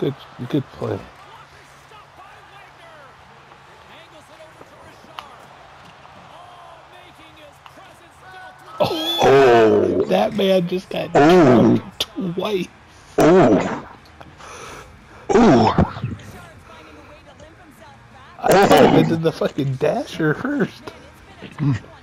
Good, good play. Oh, that man just got Oh. twice. Oh! Oh! I thought I did the fucking dasher first.